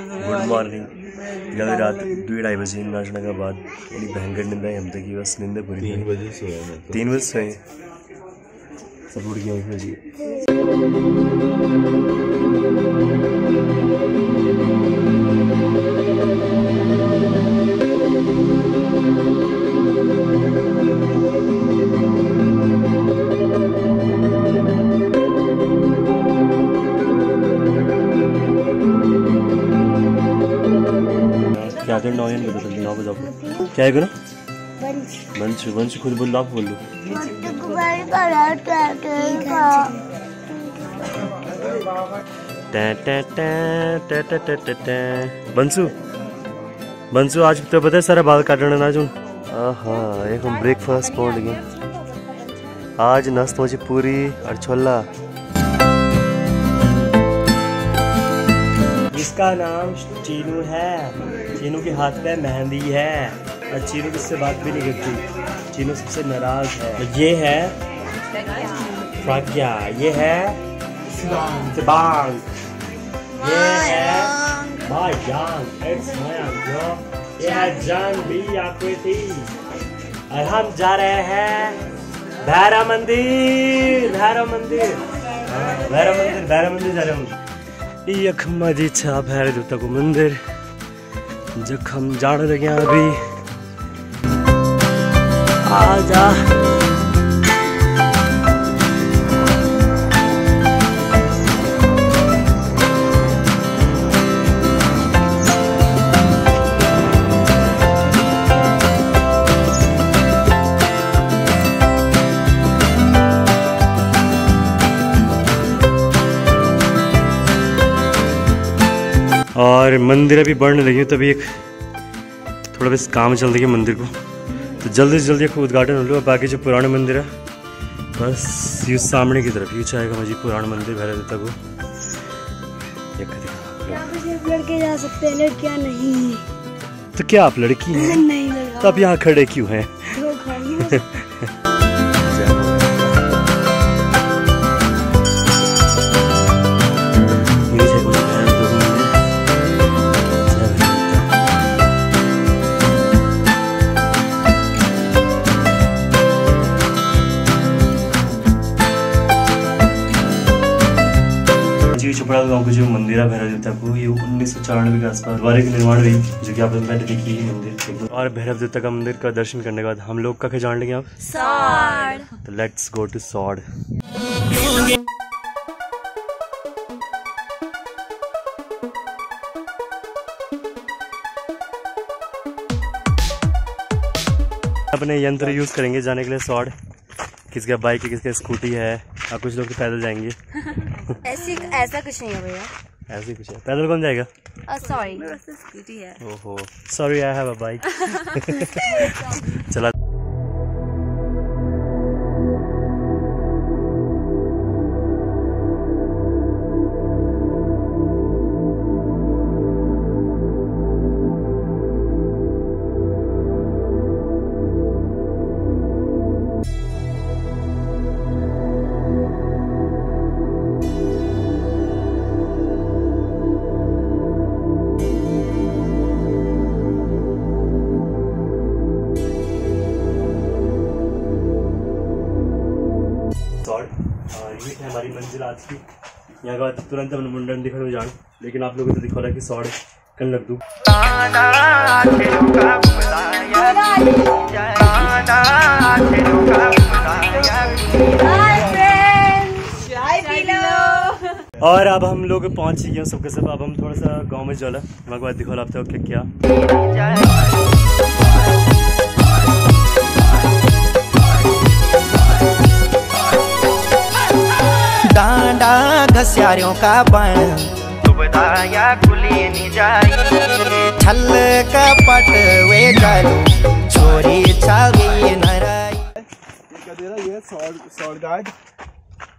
Good morning गल रात दुई ढाई बजे नाचने के बाद थोड़ी भयंकर निंदा है हम तक की बस निंदा पूरी तीन बजे सोया मैं तो तीन बजे सोए सब उठ गया एक बजे। क्या कर रहा हूँ दस दिन वापस आपको क्या है करो वंश वंश खुद बोल, आप बोल लो। बंसु बंसु, आज तो पता है सारा बाल काटना ना, जो। हाँ एक हम ब्रेकफास्ट पोड़ गए आज नाश्त मुझे पूरी और छोला। जिसका नाम चीनू है। चीनू के हाथ पे मेहंदी है और चीनू किससे बात भी नहीं करती। चीनू सबसे नाराज़ है। ये है प्रज्ञा। ये है सिबांग ये है मायांग इट्स मायांग जो ये है जान भी आकृति और हम जा रहे हैं भैरव मंदिर भैरव मंदिर। हाँ, भैरव मंदिर भैरव मंदिर जा रहे हम। यखम जी छा भैरव देवता को मंदिर। जख्म जान लगे अभी। आ जा। और मंदिर अभी बढ़ने लगी है तभी एक थोड़ा बस काम चल रही है मंदिर को। तो जल्दी से जल्दी एक उद्घाटन हो लो बाकी जो पुराने मंदिर है बस यू सामने की तरफ़ यू चाहेगा मुझे पुराना मंदिर भैरव देवता को। लड़के जा सकते हैं लड़कियाँ नहीं तो क्या आप लड़की हैं? नहीं तो आप यहाँ खड़े क्यों हैं। जी चोपड़ा गाँव का जो मंदिर है भैरव देवता को ये उन्नीस सौ चौरानवे के आसपास द्वारे की निर्माण हुई जो कि आपने पहले देखी है मंदिर और भैरव देवता का मंदिर का दर्शन करने के बाद हम लोग कहाँ जान लेंगे आप? तो लेट्स गो टू सॉर्ड अपने यंत्र यूज़ करेंगे जाने के लिए सॉर्ड किसका बाइक है किसका स्कूटी है और कुछ लोग तो पैदल जाएँगे। ऐसी ऐसा कुछ नहीं है भैया। ऐसे कुछ है। पैदल कौन जाएगा? सॉरी स्कूटी है। ओहो। Sorry I have a bike चला यहाँ का तुरंत हम मुंडन दिखा जान। लेकिन आप लोगों को तो दिखा रहा है कि सॉर्ड कल लग दूँ। और अब हम लोग पहुँच गए सबके सब अब हम थोड़ा सा गाँव में चला बाद दिखा आप तो क्या क्या। डांडा घसियारियों का बण दुबदाया खुली नी जाई। छल कपट वे चालू छोरी छावी नराई। ये सौर सौर गार्ड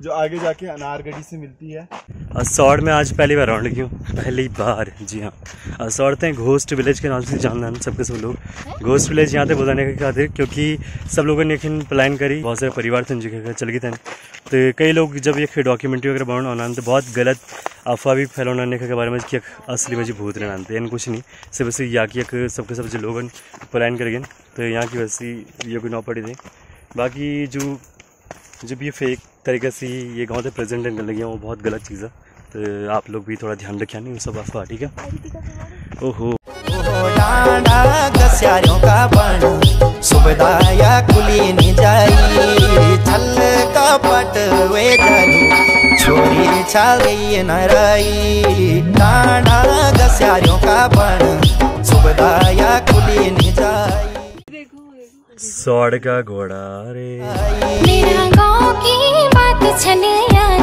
जो आगे जाके अनारगढ़ी से मिलती है। असौड़ में आज पहली बार राउंड की हूँ पहली बार, जी हाँ। असौड़ थे घोस्ट विलेज के नाम से जानना है सबके सब लोग। घोस्ट विलेज यहाँ थे बुलाने के खातिर, क्योंकि सब लोगों ने एक प्लान करी, बहुत सारे परिवार थे, उनके चल गए थे। तो कई लोग जब ये डॉक्यूमेंट्री वगैरह बनाना होना तो बहुत गलत अफवाह भी फैलाना के बारे में कि असली में भूत रहना इन कुछ नहीं। सिर्फ़ से यहाँ की सबके सब जो लोग प्लान कर गए तो यहाँ की वैसी ये कोई नौ पड़ी थी बाकी जो, जब ये फेक तरीके से ये गाँव से प्रेजेंट करने लगे वो बहुत गलत चीज़ है। तो आप लोग भी थोड़ा ध्यान रखें नहीं सब अफवाह ठीक है? ओहो। डांडा का बन सुबदाया कुली नि जाई छल का पट वे जालू छोरी छाल गई नराई डांडा गस्यारियों का बन सुबदाया कुली नि जाई। सौड़ का घोड़ा रे। मेरा गाँव की बात छने यार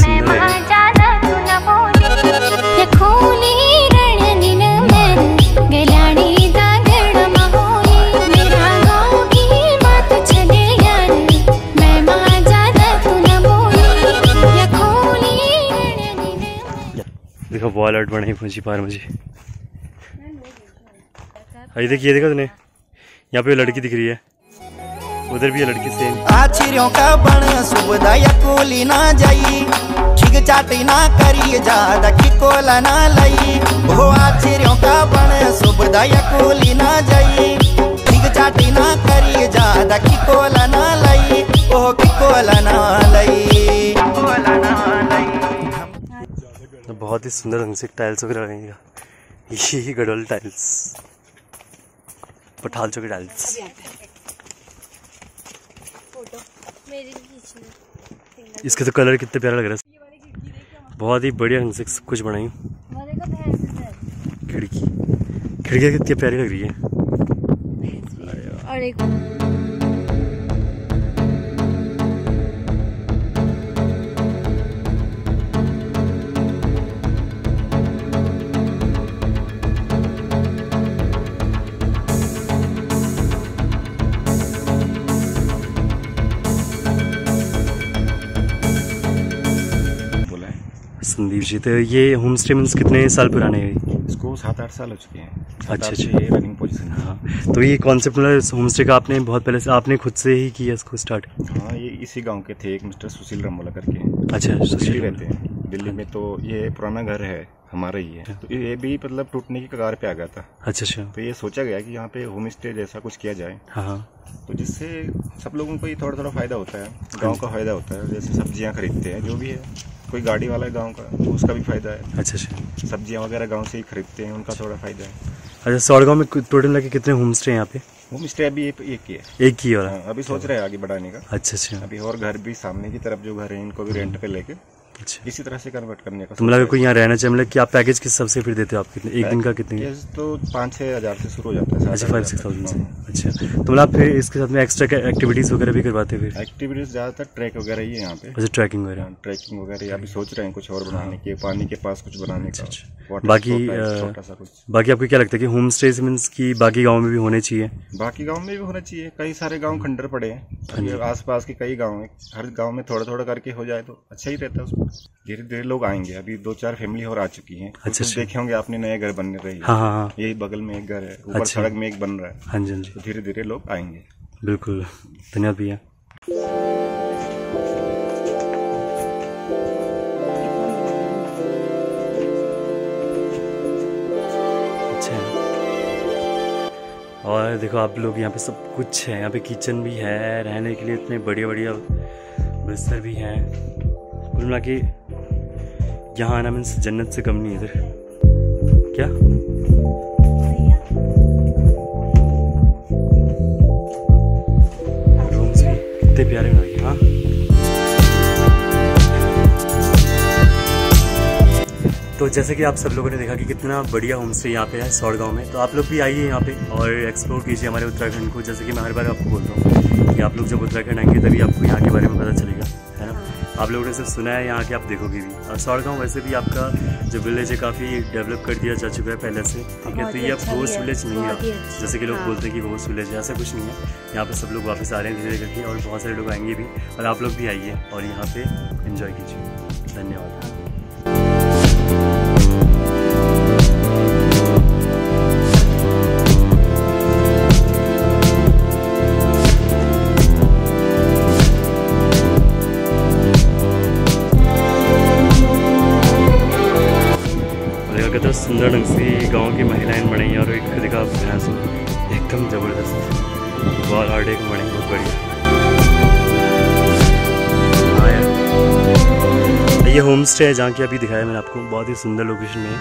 मैं वहाँ देखो बॉल आउट बनाई पहुँची पार मुझे। अरे देखिए देखो तूने। यहाँ पे लड़की दिख रही है। उधर भी है लड़की सेम आचिरियों का बन सुबदा या कोली ना जाई। खिग चाटी ना करी ज़्यादा की कोला ना लई। वो आचिरियों का बन सुबदा या कोली ना जाई। खिग चाटी ना करी ज़्यादा की कोला ना लई। ओ की कोला ना लई। कोला ना लई बहुत ही सुंदर ढंग से टाइल्स वगैरह लगेगा ये गडोल टाइल्स। पठाल चौकी टाइल्स। इसके तो कलर कितने प्यारा लग रहा है। बहुत ही बढ़िया ढंग से कुछ बनाई। खिड़की। खिड़की कितनी प्यारी लग रही है। और एक संदीप जी तो ये होम स्टे मीन्स कितने साल पुराने हैं? इसको सात आठ साल हो चुके हैं। अच्छा अच्छा। ये रनिंग पोजीशन हाँ। तो ये कॉन्सेप्ट मतलब होम स्टे का आपने बहुत पहले से आपने खुद से ही किया इसको स्टार्ट हाँ ये इसी गाँव के थे एक मिस्टर सुशील रमोला करके। अच्छा सुशील रहते हैं। दिल्ली में तो ये पुराना घर है हमारा ही है। तो ये भी मतलब टूटने की कगार पे आ गया था। अच्छा अच्छा। तो ये सोचा गया कि यहाँ पे होम स्टे जैसा कुछ किया जाए। हाँ, हाँ। तो जिससे सब लोगों को ये थोड़ा थोड़ा फ़ायदा होता है। गाँव का फ़ायदा होता है। जैसे सब्ज़ियाँ खरीदते हैं जो भी है। कोई गाड़ी वाला है गाँव का तो उसका भी फ़ायदा है। अच्छा अच्छा। सब्ज़ियाँ वगैरह गाँव से ही खरीदते हैं उनका थोड़ा फ़ायदा है। अच्छा सौड़ गाँव में टोटल लगे कितने होम स्टे यहाँ पे? होम स्टे अभी एक ही है। एक ही वाला? हाँ, अभी सोच रहे हैं आगे बढ़ाने का। अच्छा अच्छा। अभी और घर भी सामने की तरफ़ जो घर है इनको भी रेंट पे लेके। अच्छा। इसी तरह से कन्वर्ट करने का तो मतलब कोई यहाँ रहना चाहिए मतलब क्या पैकेज किस सबसे फिर देते हो आप? कितने एक दिन का कितने तो पाँच छः हज़ार से शुरू हो जाता है अच्छा फाइव सिक्स थाउज़ेंड से। अच्छा। तो मतलब फिर इसके साथ में एक्स्ट्रा एक्टिविटीज़ वगैरह भी करवाते फिर? एक्टिविटीज़ ज़्यादातर ट्रैक वगैरह ही है यहाँ पे। अच्छा ट्रैकिंग वगैरह। ट्रैकिंग हाँ, वगैरह अभी सोच रहे हैं कुछ और बनाने के पानी के पास कुछ बनाने का। अच्छा, अच्छा। बाकी बाकी आपको क्या लगता है कि होम स्टे मीन्स की बाकी गाँव में भी होने चाहिए? बाकी गाँव में भी होना चाहिए। कई सारे गाँव खंडर पड़े हैं। हाँ आस पास के कई गाँव है। हर गाँव में थोड़ा थोड़ा करके हो जाए तो अच्छा ही रहता है उसमें। धीरे धीरे लोग आएँगे। अभी दो चार फैमिली और आ चुकी हैं। अच्छा, अच्छा। देखे होंगे आपने नए घर बनने रहे हाँ, हाँ, हाँ, यही बगल में एक घर है। ऊपर अच्छा, सड़क में एक बन रहा है। हाँ जी हाँ जी। तो धीरे धीरे लोग आएँगे। बिल्कुल। धन्यवाद भैया। अच्छा। और देखो आप लोग यहाँ पे सब कुछ है। यहाँ पे किचन भी है रहने के लिए इतने बढ़िया बढ़िया बिस्तर भी हैं। कुल मिला के यहाँ आना मीन्स जन्नत से कम नहीं इधर। क्या? कितने प्यारे बना हाँ। तो जैसे कि आप सब लोगों ने देखा कि कितना बढ़िया होम स्टे यहाँ पे है सौड़ गाँव में तो आप लोग भी आइए यहाँ पे और एक्सप्लोर कीजिए हमारे उत्तराखंड को। जैसे कि मैं हर बार आपको बोलता हूँ कि आप लोग जब उत्तराखंड आएँगे तभी आपको यहाँ के बारे में पता चलेगा। आप लोगों ने सिर्फ़ सुना है यहाँ के आप देखोगे भी। और सौड़गांव वैसे भी आपका जो विलेज है काफ़ी डेवलप कर दिया जा चुका है पहले से ठीक है? तो ये अब घोस्ट विलेज नहीं है जैसे कि लोग बोलते हैं कि घोस्ट विलेज है ऐसा कुछ नहीं है। यहाँ पर सब लोग वापस आ रहे हैं धीरे धीरे करके और बहुत सारे लोग आएँगे भी और आप लोग भी आइए और यहाँ पर इन्जॉय कीजिए। धन्यवाद। देखा सुंदर ढंग से गाँव की महिलाएँ बनाई और एक देखा भैंस एकदम ज़बरदस्त। बहुत हार्ड एक बनी बहुत बढ़िया। हाँ ये होम स्टे है जहाँ की अभी दिखाया मैंने आपको बहुत ही सुंदर लोकेशन में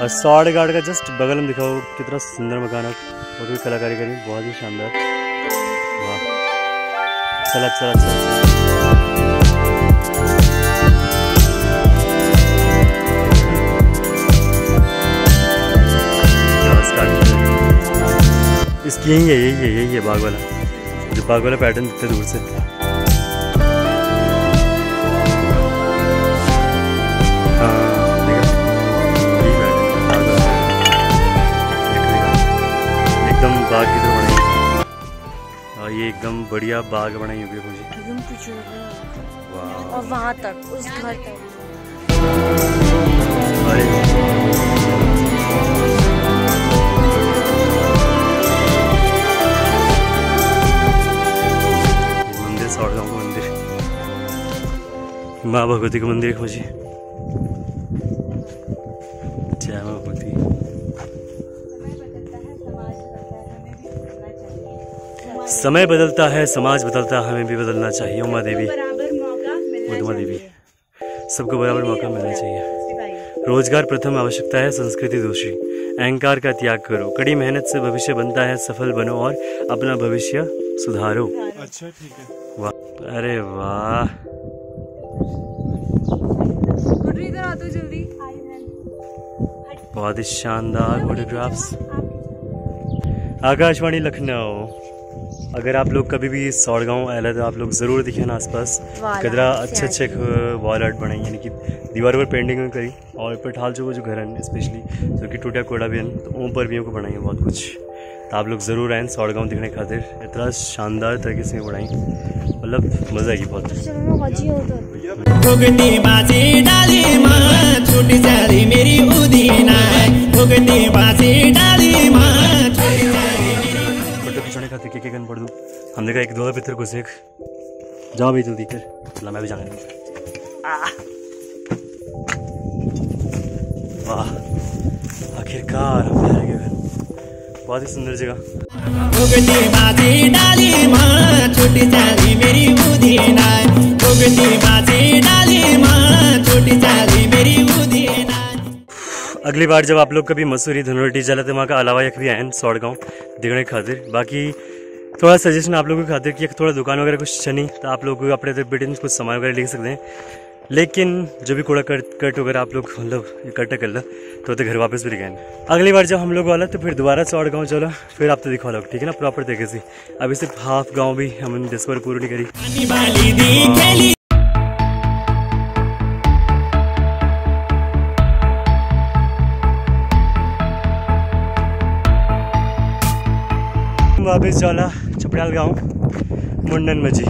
और सौड़ गार्ड का जस्ट बगल में दिखाओ कितना सुंदर मकान है। और भी कलाकारी करी बहुत ही शानदार। वाह। चला चला चला, चला। इसकी यही है यही है यही है बाग वाला। जो बाग वाला पैटर्न दिखता दूर से। हाँ? एकदम बाग की तरह बनाई और ये एकदम बढ़िया बाग बनाई हुई है मुझे और वहाँ तक उस घर तक। माँ भगवती का मंदिर खोजी। जय माँ भगवती। समय बदलता है समाज बदलता है हमें भी बदलना चाहिए उमा देवी। उमा देवी। सबको बराबर मौका मिलना चाहिए। रोज़गार प्रथम आवश्यकता है संस्कृति दूसरी। अहंकार का त्याग करो। कड़ी मेहनत से भविष्य बनता है सफल बनो और अपना भविष्य सुधारो। अच्छा ठीक है। वाह। अरे वाह। इधर आ तो जल्दी। बहुत ही शानदार फोटोग्राफ्स आकाशवाणी लखनऊ। अगर आप लोग कभी भी सौड़गांव आए हैं तो आप लोग ज़रूर दिखे ना आसपास। कितना अच्छे अच्छे वॉल आर्ट बनाई यानी कि दीवार पर पेंटिंग करी और ऊपर ठाल जो जो घर हैं स्पेशली जो कि टूटा कोड़ा भी हैं तो ऊपर भी को बनाई है बहुत कुछ। तो आप लोग ज़रूर आए सौड़गांव दिखने खातिर। इतना शानदार तरीके से बनाई। मतलब मज़ा आएगी बहुत। चलो मैं हजी भुगती बाजी डालीमा छूट जाली मेरी उदीना भुगती बाजी डालीमा फ़ोटो खिंचाने खातिर के के गन पड़ दूँ एक दो पितर को सेख जाओ भाई जल्दी कर। चला मैं भी जाने वाह आखिरकार हम ठहर गए घर बहुत ही सुंदर जगह। अगली बार जब आप लोग कभी मसूरी धनोल्टी जला तो वहाँ का अलावा यख भी आए सौड़गांव दिखने खातिर बाकी थोड़ा सजेशन आप लोगों के खातिर कि थोड़ा दुकान वगैरह कुछ चनी तो आप लोग अपने बेटे में कुछ सामान वगैरह लिख सकते हैं। लेकिन जो भी कूड़ा कट कट वगैरह आप लोग मतलब इकट्ठा कर लो तो तो घर वापस भी गए अगली बार जब हम लोग वाला तो फिर दोबारा से और गाँव चला, फिर आप तो दिखा लोग, ठीक है ना? प्रॉपर तरीके से। अभी सिर्फ़ हाफ़ गाँव भी हमने दस बार पूरी नहीं करी। वापस जाला चपड़ाल गाँव, मुंडन मजी